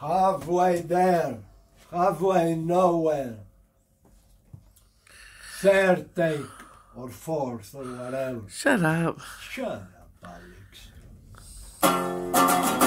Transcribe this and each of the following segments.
halfway there, halfway nowhere, third take or fourth or whatever. Shut up. Shut up, Alex.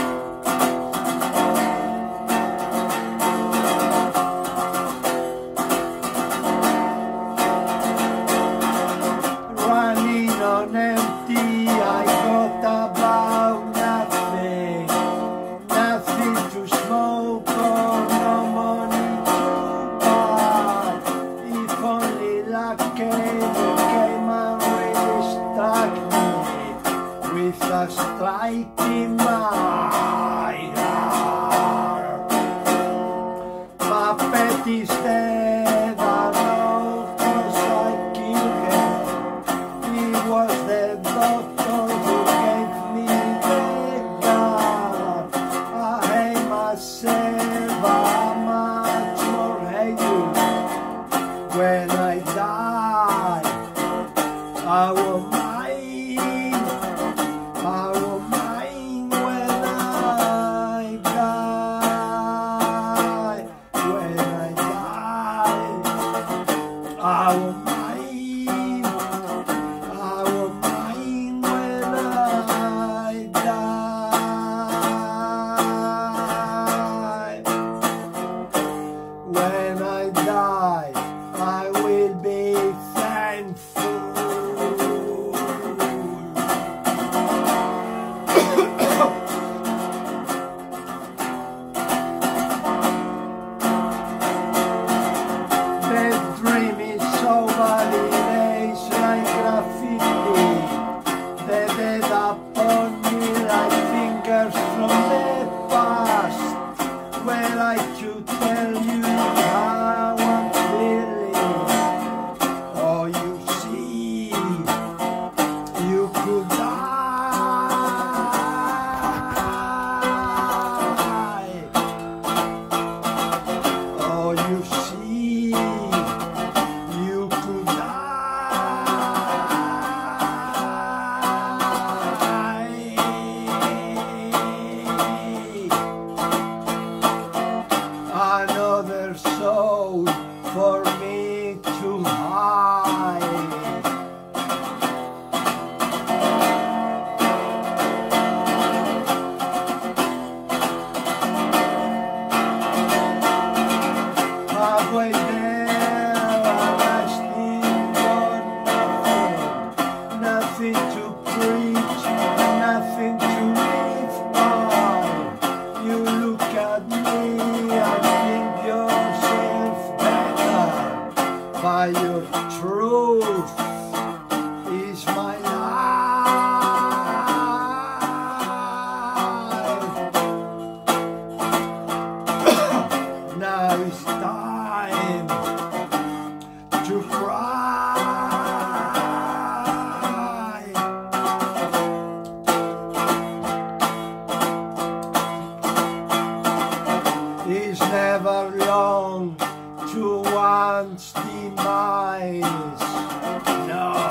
just in my heart. My pet is dead, I know just like you had. He was the doctor. I won't really fast. Well, I could tell you how. nothing to preach, nothing to begin to cry. It's never long to one's demise. No.